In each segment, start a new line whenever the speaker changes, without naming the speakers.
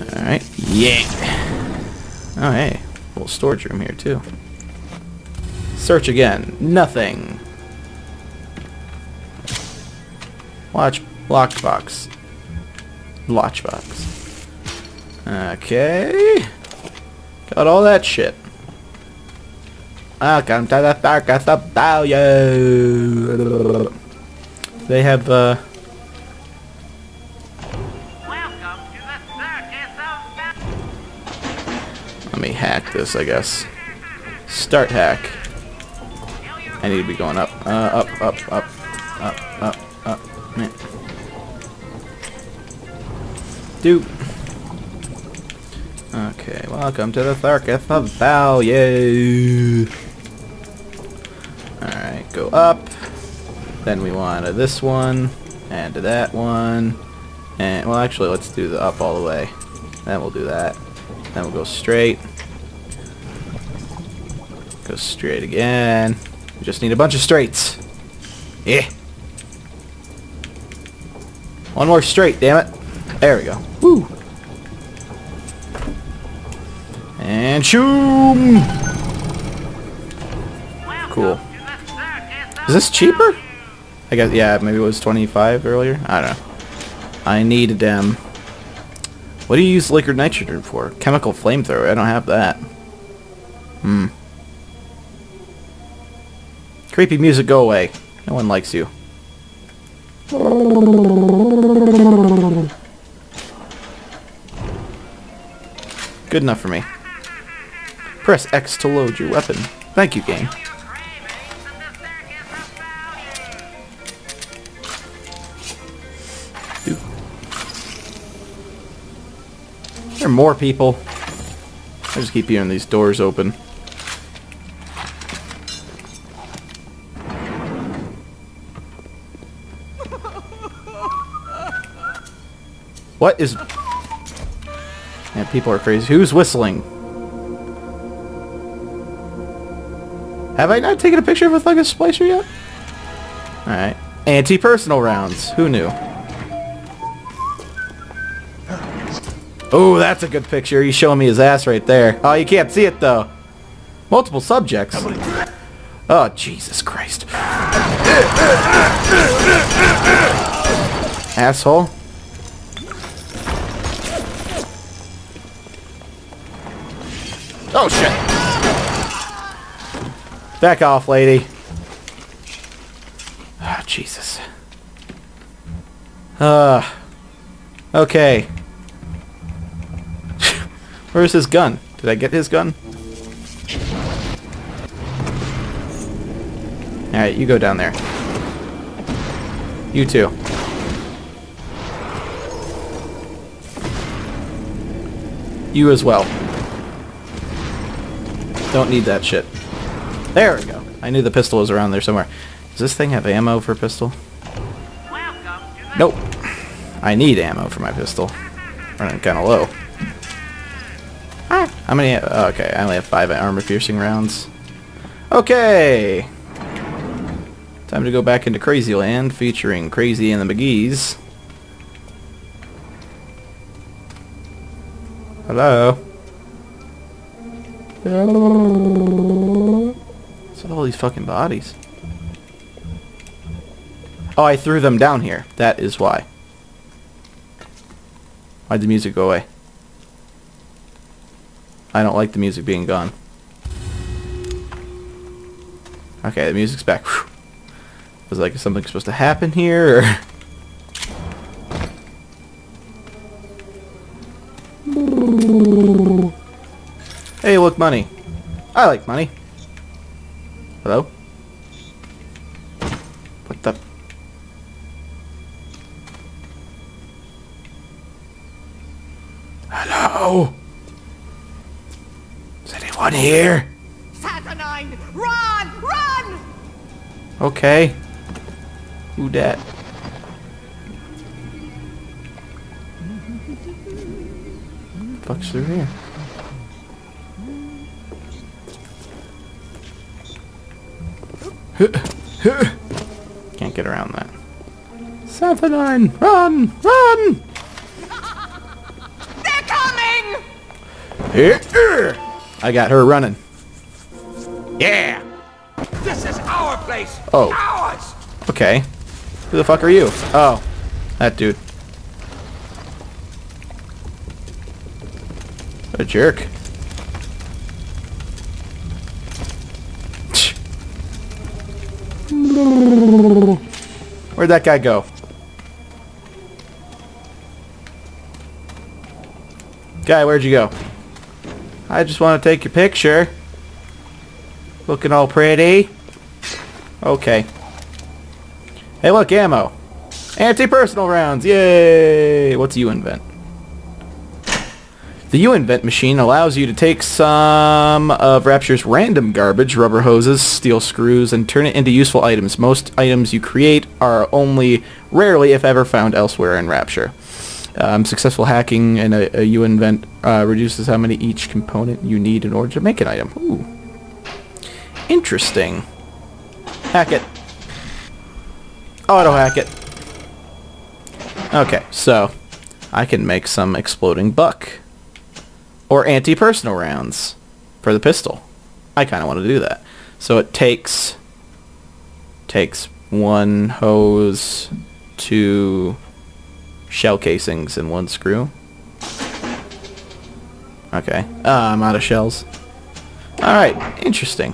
Alright. Yeah. Oh, hey. little storage room here, too. Search again. Nothing. Watch. Lockbox. Lockbox. Okay. Got all that shit. Welcome to the circus of value. They have, uh... me hack this, I guess. Start hack. I need to be going up. Uh, up, up, up, up, up, up. Meh. Do. Okay, welcome to the circus of value. Alright, go up. Then we want this one, and that one. And, well, actually, let's do the up all the way. Then we'll do that. Then we'll go straight. Go straight again. We just need a bunch of straights. Yeah. One more straight, damn it. There we go. Woo. And shoom. Cool. Is this cheaper? I guess, yeah, maybe it was 25 earlier. I don't know. I need them. What do you use liquid nitrogen for? Chemical flamethrower. I don't have that. Hmm. Creepy music, go away. No one likes you. Good enough for me. Press X to load your weapon. Thank you, game. There are more people. I just keep hearing these doors open. What is... Man, people are crazy. Who's whistling? Have I not taken a picture of a Thuggish Splicer yet? Alright. Anti-personal rounds. Who knew? Oh, that's a good picture. He's showing me his ass right there. Oh, you can't see it, though. Multiple subjects. Oh, Jesus Christ. Asshole. Oh, shit. Back off, lady. Ah, Jesus. Uh, okay. Where's his gun? Did I get his gun? Alright, you go down there. You too. You as well. Don't need that shit. There we go. I knew the pistol was around there somewhere. Does this thing have ammo for a pistol? Nope. I need ammo for my pistol. Running kind of low. Ah, how many? Oh, okay, I only have five armor-piercing rounds. Okay. Time to go back into Crazy Land, featuring Crazy and the McGee's. Hello. What's with all these fucking bodies? Oh, I threw them down here. That is why. Why'd the music go away? I don't like the music being gone. Okay, the music's back. Whew. Was like something supposed to happen here? Look, money. I like money. Hello? What the? Hello? Is anyone here?
Saturnine! Run! Run!
Okay. Who dat? Fuck's through here? Can't get around that. Saturnine! Run! Run!
They're coming!
I got her running. Yeah.
This is our place.
Oh.
Ours.
Okay. Who the fuck are you? Oh, that dude. What a jerk. Where'd that guy go? Guy, where'd you go? I just want to take your picture. Looking all pretty. Okay. Hey, look, ammo. Anti-personal rounds. Yay! What's U-Invent? The U-Invent machine allows you to take some of Rapture's random garbage, rubber hoses, steel screws, and turn it into useful items. Most items you create are only rarely, if ever, found elsewhere in Rapture. Um, successful hacking in a, a U-Invent uh, reduces how many each component you need in order to make an item. Ooh. Interesting. Hack it. Auto hack it. Okay, so I can make some exploding buck. Or anti-personal rounds for the pistol. I kind of want to do that. So it takes takes one hose, two shell casings, and one screw. Okay. Uh, I'm out of shells. Alright, interesting.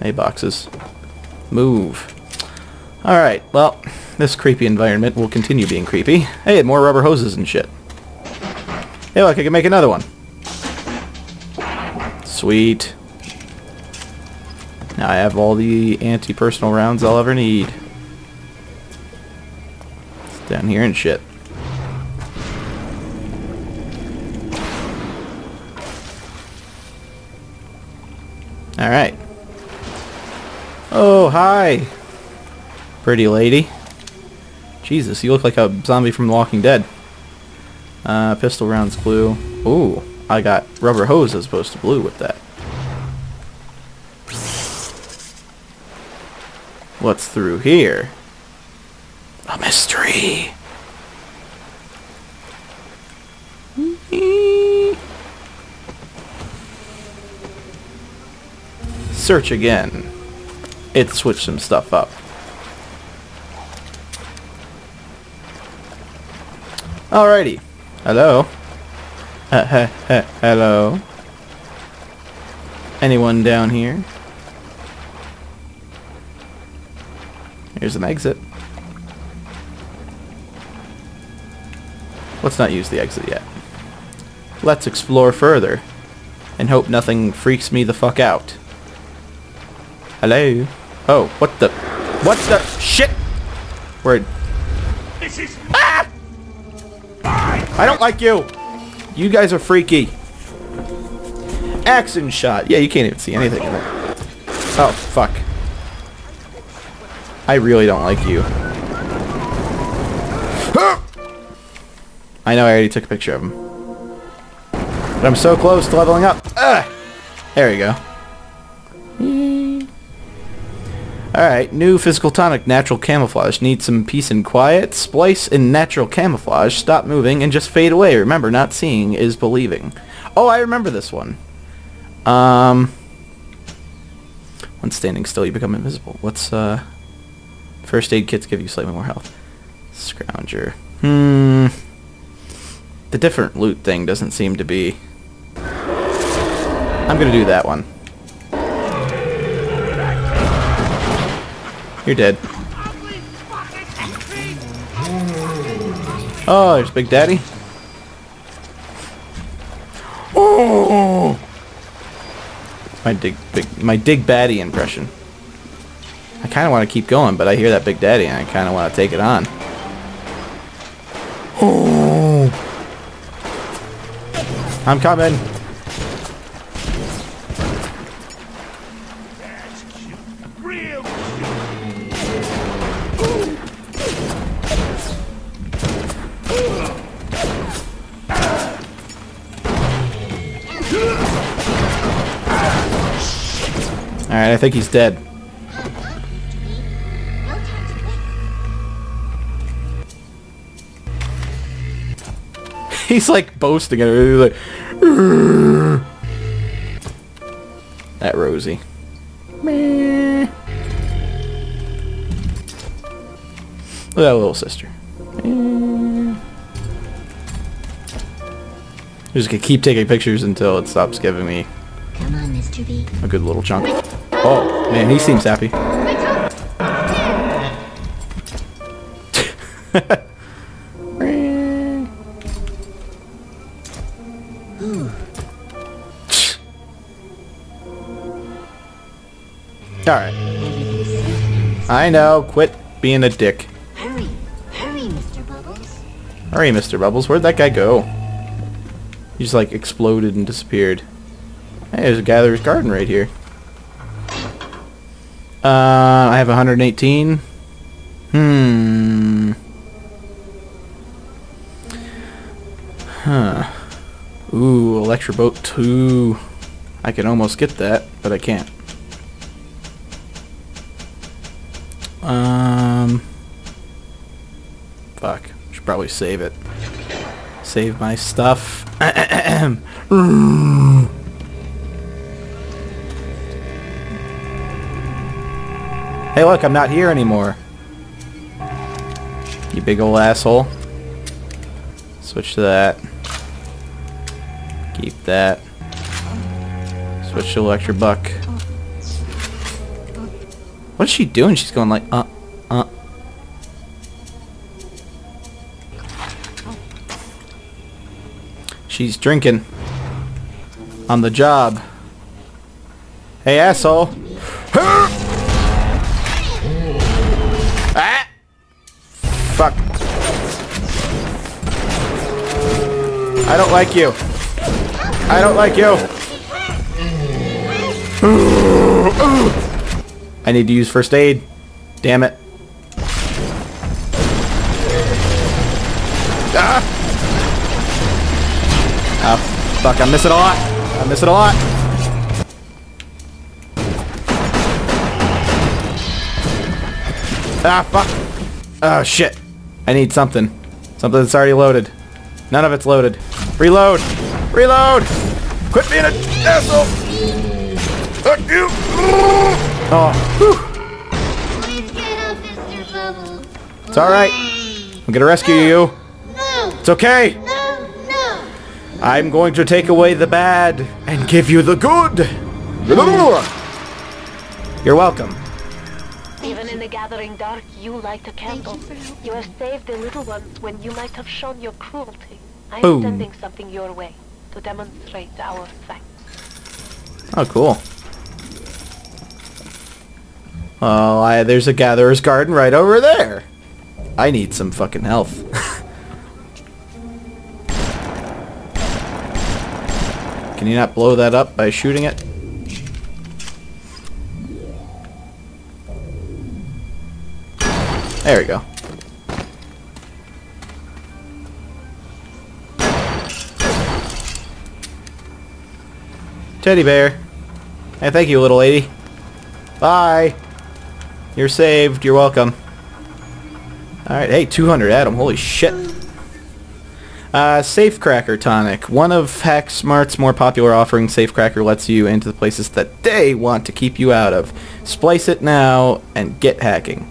Hey, boxes. Move. Alright, well, this creepy environment will continue being creepy. Hey, more rubber hoses and shit. Hey, look, I can make another one. Sweet. Now I have all the anti-personal rounds I'll ever need. It's down here and shit. Alright. Oh, hi. Pretty lady. Jesus, you look like a zombie from The Walking Dead. Uh, pistol rounds blue. Ooh, I got rubber hose as opposed to blue with that. What's through here? A mystery. Search again. It switched some stuff up. Alrighty. Hello. Uh, he, he, hello. Anyone down here? Here's an exit. Let's not use the exit yet. Let's explore further and hope nothing freaks me the fuck out. Hello? Oh, what the? What the? Shit! Word.
This is
Ah! I don't like you! You guys are freaky. Action shot. Yeah, you can't even see anything in. Oh, fuck. I really don't like you. I know I already took a picture of him. But I'm so close to leveling up. Ah! There we go. Alright, new physical tonic, natural camouflage. Need some peace and quiet. Splice in natural camouflage. Stop moving and just fade away. Remember, not seeing is believing. Oh, I remember this one. Um, when standing still, you become invisible. What's, uh... First aid kits give you slightly more health. Scrounger. Hmm... The different loot thing doesn't seem to be... I'm gonna do that one. You're dead. Oh, there's Big Daddy. Oh! My dig, big, my dig baddie impression. I kind of want to keep going, but I hear that Big Daddy, and I kind of want to take it on. Oh! I'm coming. Alright, I think he's dead. He's like boasting her. He's like, that Rosie. Meh. Look at that little sister. Eh. I'm just gonna keep taking pictures until it stops giving me
Come on, Mr. B.
a good little chunk. Oh, man, he seems happy. Alright. I know, quit being a dick.
Hurry, hurry, Mr. Bubbles.
Hurry, Mr. Bubbles, where'd that guy go? He just like exploded and disappeared. Hey, there's a gatherer's garden right here. Uh, I have 118. Hmm. Huh. Ooh, Electro Bolt 2. I can almost get that, but I can't. Um. Fuck. Should probably save it. Save my stuff. hey, look, I'm not here anymore. You big ol' asshole. Switch to that. Keep that. Switch to Electric Buck. What's she doing? She's going like, uh, uh. She's drinking. On the job. Hey, asshole. I don't like you. I don't like you. I need to use first aid. Damn it. Ah! Oh, fuck, I miss it a lot. I miss it a lot. Ah, fuck. Oh, shit. I need something. Something that's already loaded. None of it's loaded. Reload! Reload! Quit being an asshole! Fuck you! Oh, whew.
Please get up, Mr. Bubbles.
It's alright. I'm gonna rescue you.
No,
It's okay.
no, no.
I'm going to take away the bad and give you the good. You're welcome.
Even in the gathering dark, you light a candle.
you
You have saved the little ones when you might have shown your cruelty. I'm
Boom.
sending something your way to demonstrate our thanks.
Oh, cool. Oh, I, there's a gatherer's garden right over there. I need some fucking health. Can you not blow that up by shooting it? There we go. Teddy bear. Hey, thank you, little lady. Bye. You're saved. You're welcome. Alright, hey, 200 Adam. Holy shit. Uh, Safecracker Tonic. One of HackSmart's more popular offerings, Safecracker lets you into the places that they want to keep you out of. Splice it now and get hacking.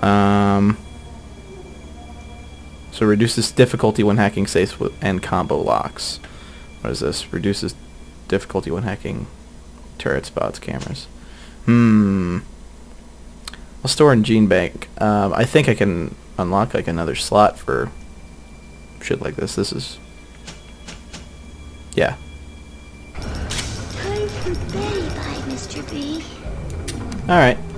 Um, so reduces difficulty when hacking safes and combo locks. What is this? Reduces difficulty when hacking turret spots, cameras. Hmm. I'll store in Gene Bank. Um, I think I can unlock like another slot for shit like this. This is yeah.
Time